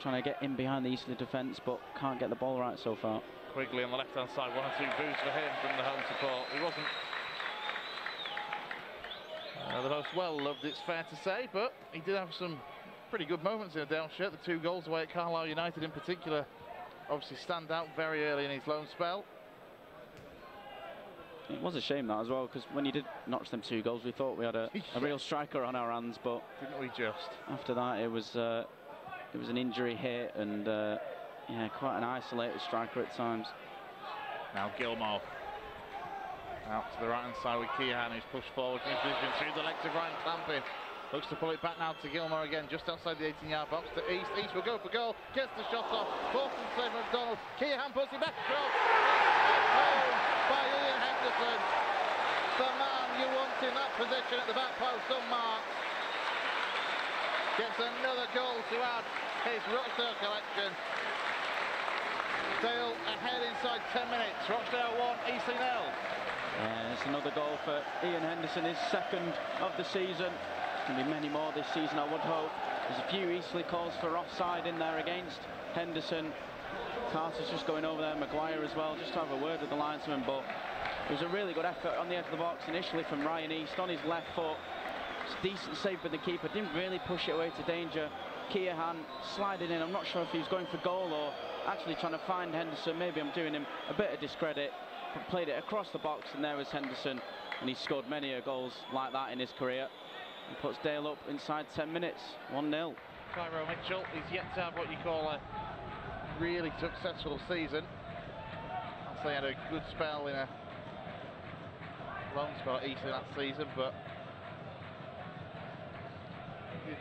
trying to get in behind the Eastleigh defence, but can't get the ball right so far. Quigley on the left hand side, one or two boos for him from the home support. He wasn't uh, the most well loved, it's fair to say, but he did have some pretty good moments in a Dale shirt. The two goals away at Carlisle United in particular obviously stand out very early in his loan spell. It was a shame that as well, because when he did notch them two goals, we thought we had a, a real striker on our hands, but didn't we just? After that, it was uh, it was an injury hit and uh, yeah, quite an isolated striker at times. Now Gilmore out to the right hand side with Keohane, who's pushed forward his position through the legs of Ryan Clampin. Looks to pull it back now to Gilmore again, just outside the 18 yard box to East. East will go for goal, gets the shot off. Fourth and save McDonald. Keohane puts it back across. By Ian Henderson. The man you want in that position at the back post, unmarked. Gets another goal to add his Rochdale collection. Dale ahead inside 10 minutes. Rochdale 1, Eastleigh 0. Yeah, it's another goal for Ian Henderson, his second of the season. There's going to be many more this season, I would hope. There's a few Eastleigh calls for offside in there against Henderson. Carter's just going over there, Maguire as well, just to have a word with the linesman, but it was a really good effort on the edge of the box initially from Ryan East on his left foot. Decent save by the keeper, didn't really push it away to danger. Keohane sliding in, I'm not sure if he's going for goal or actually trying to find Henderson. Maybe I'm doing him a bit of discredit. Played it across the box and there was Henderson. And he's scored many goals like that in his career. And puts Dale up inside 10 minutes. 1-0 Tyrone Mitchell is yet to have what you call a really successful season. I'll say he had a good spell in a long spell at Eastleigh that season but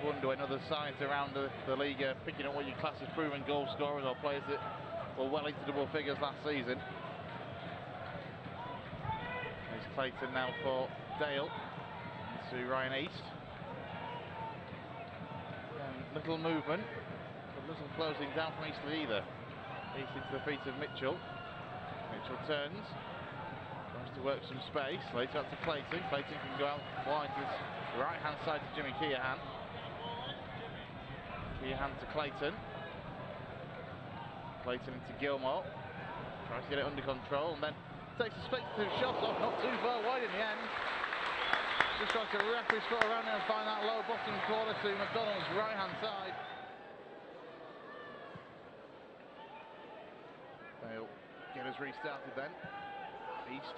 wonder when other sides around the, the league are picking up what you class as proven goal scorers or players that were well into double figures last season Clayton now for Dale to Ryan East. Little movement, but little closing down from Eastleigh either. East into the feet of Mitchell. Mitchell turns, tries to work some space. Later out to Clayton. Clayton can go out wide to the right hand side to Jimmy Keohane. Keohane to Clayton. Clayton into Gilmore. Tries to get it under control and then takes a speculative shot off, not too far wide in the end. Just tries to wrap his foot around and find that low bottom corner to McDonald's right hand side. They'll get us restarted then. East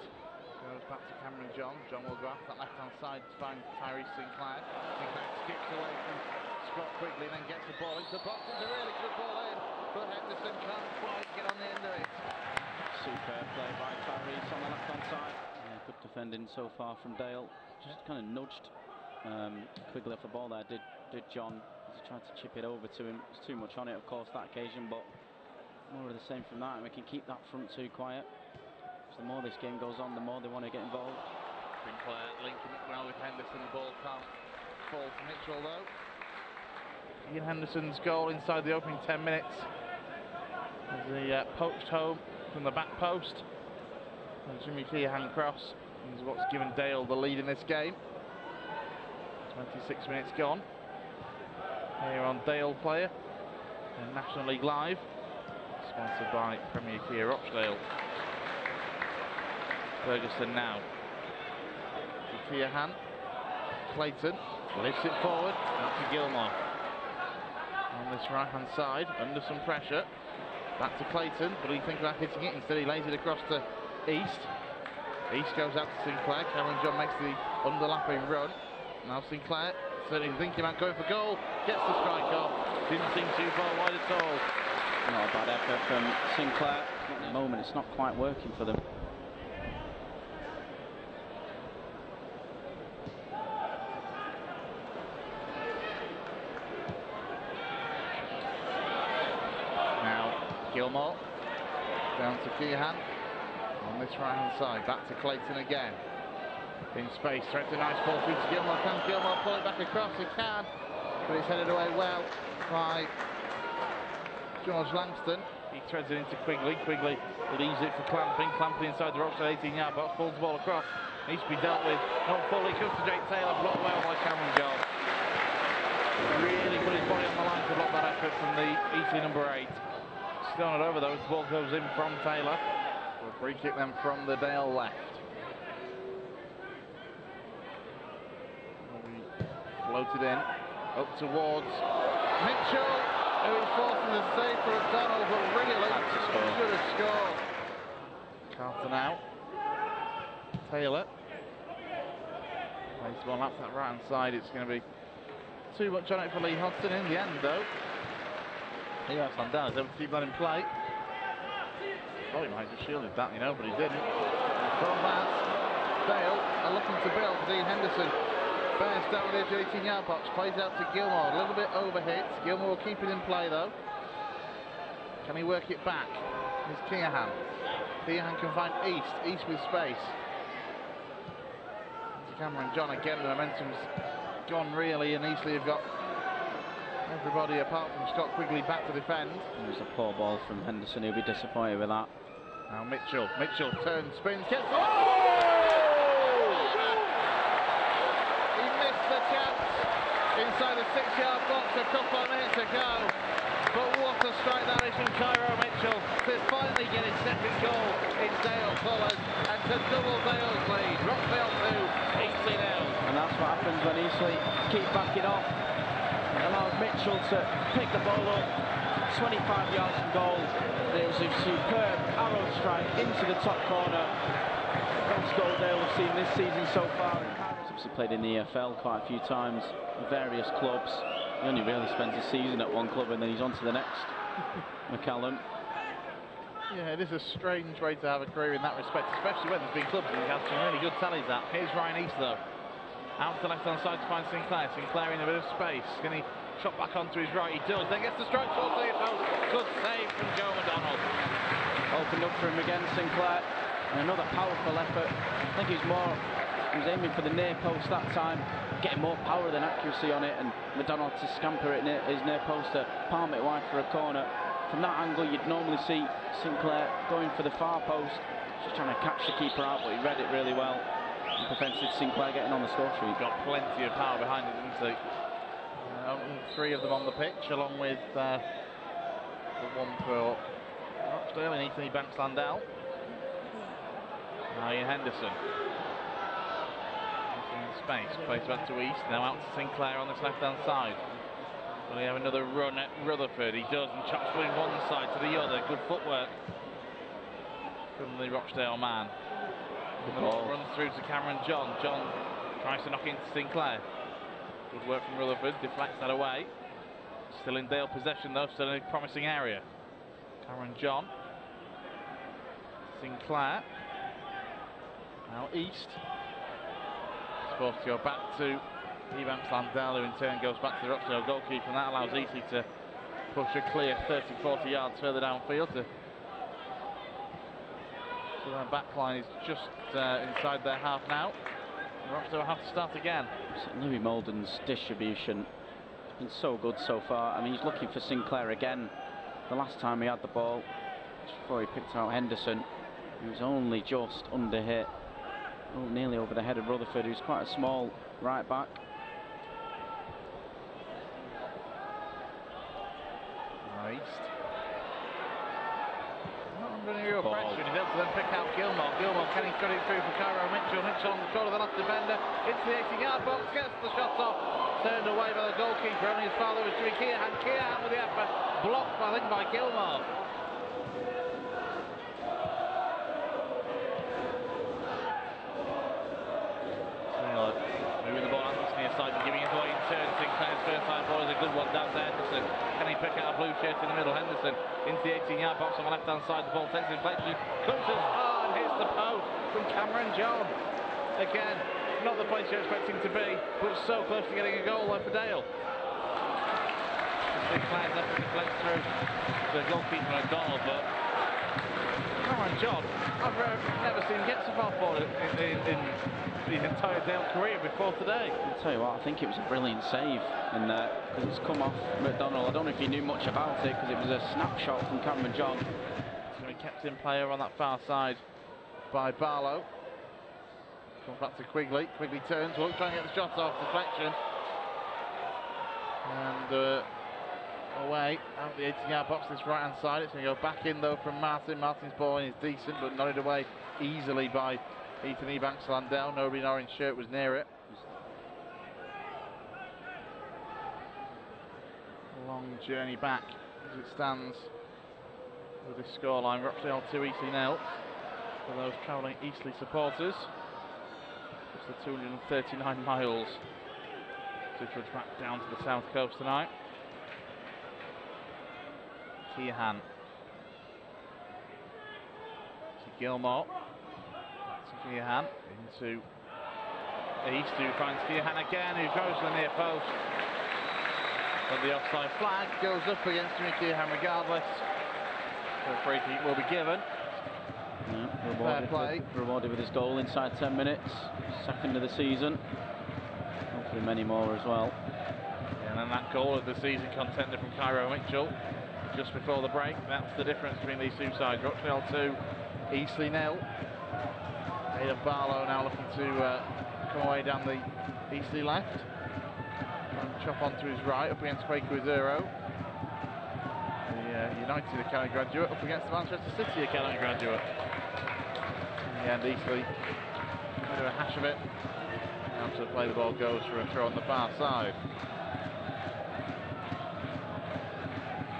goes back to Cameron John. John will go after that left hand side to find Tyrese Sinclair. Sinclair skips away from Scott quickly then gets the ball into the box. It's a really good ball in, but Henderson can't quite get on the end of it. Superb play by Tyrese on the left-hand side. Yeah, good defending so far from Dale. Just kind of nudged um, Quigley off the ball there, did, did John. He tried to chip it over to him. There's too much on it, of course, that occasion, but more of the same from that, and we can keep that front two quiet. So the more this game goes on, the more they want to get involved. Sinclair linking it well with Henderson. The ball can't fall to Mitchell, though. Ian Henderson's goal inside the opening 10 minutes. As he uh, poached home from the back post. And Jimmy Keohane cross is what's given Dale the lead in this game. 26 minutes gone. Here on Dale Player National League Live, sponsored by Premier Kia Rochdale. Ferguson now. To Keohane. Clayton lifts it forward. To Gilmore. This right hand side, under some pressure. Back to Clayton, but he thinks about hitting it. Instead, he lays it across to East. East goes out to Sinclair. Cameron John makes the underlapping run. Now Sinclair, certainly thinking about going for goal. Gets the strike off. Didn't seem too far wide at all. Not a bad effort from Sinclair. At the moment, it's not quite working for them. Gilmore. Down to Keohane. On this right hand side. Back to Clayton again. In space. Threats a nice ball through to Gilmore. Can Gilmore pull it back across? He can. But it's headed away well by George Langston. He threads it into Quigley. Quigley leaves it for Clampin. Clampin inside the Rochdale 18 yard box. Pulls the ball across. Needs to be dealt with. Not fully. Comes to Jake Taylor. Blocked well by Cameron John. really put his body on the line to block that effort from the Eastleigh number eight. Still not over though, the ball goes in from Taylor. A free kick then from the Dale left. Floated in, up towards Mitchell, who is forcing the save for O'Donnell, but really should have scored. Carlton out. Taylor. Plays ball up that right hand side. It's going to be too much on it for Lee Hodgson in the end, though. Has down. He's able to keep that in play. Oh, he might have shielded that, you know, but he didn't. From that, Dale are looking to build. Dean Henderson bears down the edge 18 yard box, plays out to Gilmore. A little bit overhit. Gilmore will keep it in play, though. Can he work it back? Here's Keohane. Keohane can find East. East with space. Cameron John again, the momentum's gone really, and Eastleigh have got everybody apart from Scott Quigley back to defend. It was a poor ball from Henderson, he'll be disappointed with that. Now Mitchell, Mitchell turns, spins, gets. Oh! He missed the chance inside the six yard box a couple of minutes ago. But what a strike that is from Kairo Mitchell to finally get his second goal in Dale colours and to double Dale's lead. Rochdale 2, Eastleigh nil. And that's what happens when Eastleigh keep backing off. It allows Mitchell to pick the ball up 25 yards from goal. It was a superb arrow strike into the top corner. Best goal Dale have seen this season so far. He's played in the EFL quite a few times, various clubs. He only really spends a season at one club and then he's on to the next. McCallum. Yeah, it is a strange way to have a career in that respect, especially when there's been clubs that have some really good tallies at. Here's Ryan East though. Out to the left hand side to find Sinclair. Sinclair in a bit of space. Can he shot back onto his right? He does. Then gets the strike towards the post. Good save from Joe McDonald. Opened up for him again, Sinclair. And another powerful effort. I think he's more, he was aiming for the near post that time, getting more power than accuracy on it. And McDonald to scamper it near his near post to palm it wide for a corner. From that angle, you'd normally see Sinclair going for the far post, just trying to catch the keeper out, but he read it really well and prevented Sinclair getting on the score sheet. Got plenty of power behind it, didn't he? Uh, three of them on the pitch, along with uh, the one for Rochdale and Anthony Banks Landau. Now Ian Henderson. In space, plays back to East, now out to Sinclair on this left-hand side. Will he have another run at Rutherford? He does, and chops from one side to the other. Good footwork from the Rochdale man. The ball oh. runs through to Cameron John. John tries to knock into Sinclair. Good work from Rutherford, deflects that away. Still in Dale possession though, still in a promising area. Cameron John. Sinclair. Now East. Go back to Ebanks Landell, who in turn goes back to the Rochdale goalkeeper, and that allows Eastleigh to push a clear 30, 40 yards further downfield to their back line is just uh, inside their half now. Rochdale have to start again. Louis Moulden's distribution has been so good so far. I mean, he's looking for Sinclair again. The last time he had the ball, just before he picked out Henderson, he was only just under hit, oh, nearly over the head of Rutherford, who's quite a small right back. East. Not under any real pressure, and he's able to then pick out Gilmore. Gilmore, can he cut it through for Kairo Mitchell? Mitchell on the shoulder of the last defender, into the 18 yard box, gets the shot off, turned away by the goalkeeper, only his father was doing Keohane. Keohane with the effort, blocked, I think, by Gilmore. Moving the ball the near side giving it away in turn. Sinclair's first time ball is a good one down to Henderson. Can he pick out a blue shirt in the middle? Henderson into the 18 yard box on the left hand side. The ball takes the inflection, comes as hard and hits the post from Cameron John. Again, not the place you're expecting to be, but so close to getting a goal there for Dale. Sinclair's effort deflects through the goalkeeper McDonald, but Cameron John, I've uh, never seen him get so far forward in, in, in his entire Dale career before today. I'll tell you what, I think it was a brilliant save in there because it's come off McDonald. I don't know if he knew much about it because it was a snapshot from Cameron John. It's going to be kept in player on that far side by Barlow. Comes back to Quigley. Quigley turns, will try and get the shot off deflection. And uh, away out the 18 yard box, this right hand side. It's going to go back in though from Martin. Martin's ball is decent, but nodded away easily by Ethan Ebanks Landell. Nobody in orange shirt was near it. Long journey back as it stands with this scoreline. Rochdale 2, Eastleigh 0 for those travelling Eastleigh supporters. It's the 239 miles to trudge back down to the south coast tonight. Keohane to Gilmore. To Keohane into East who finds Keohane again who goes to the near post. But the offside flag goes up against Keohane regardless. A free kick will be given. Yeah, rewarded, play. With, rewarded with his goal inside 10 minutes, second of the season. Hopefully many more as well. And then that goal of the season contender from Kairo Mitchell just before the break. That's the difference between these two sides. Rochdale 2, Eastleigh nil. Aidan Barlow now looking to uh, come away down the Eastleigh left. And chop onto his right up against Quaker Zero. United Academy graduate up against the Manchester City Academy graduate. In the end, Eastleigh bit of a hash of it. Now to play the ball goes for a throw on the far side.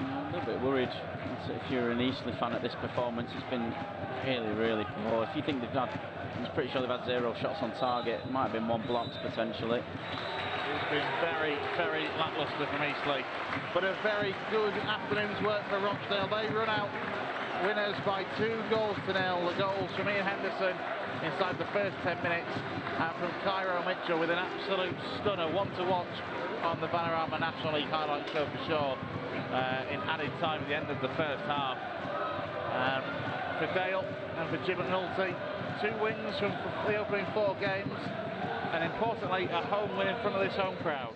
A little bit worried if you're an Eastleigh fan at this performance. It's been really, really poor. If you think they've had, I'm pretty sure they've had zero shots on target. Might have been one blocked potentially. Been very, very lacklustre from Eastleigh. But a very good afternoon's work for Rochdale. They run out winners by two goals to nil. The goals from Ian Henderson inside the first 10 minutes and from Kairo Mitchell with an absolute stunner, one to watch on the Panorama National League highlight show for sure uh, in added time at the end of the first half. Um, for Dale and for Jim McNulty, two wins from the opening four games and importantly a home win in front of this home crowd.